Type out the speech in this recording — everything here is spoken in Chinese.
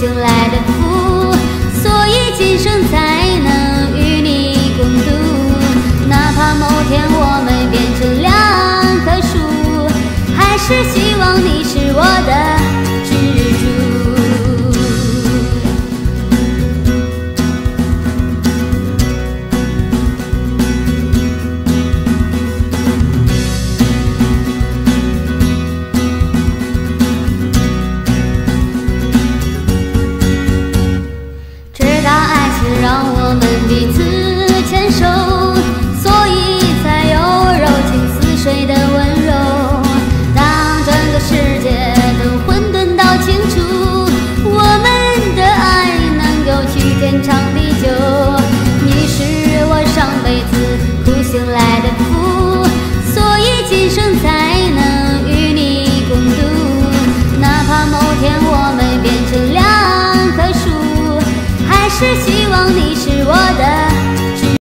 修来的福所以今生才能与你共度。哪怕某天我们变成两棵树还是希望你是我的我们彼此牵手。只希望你是我的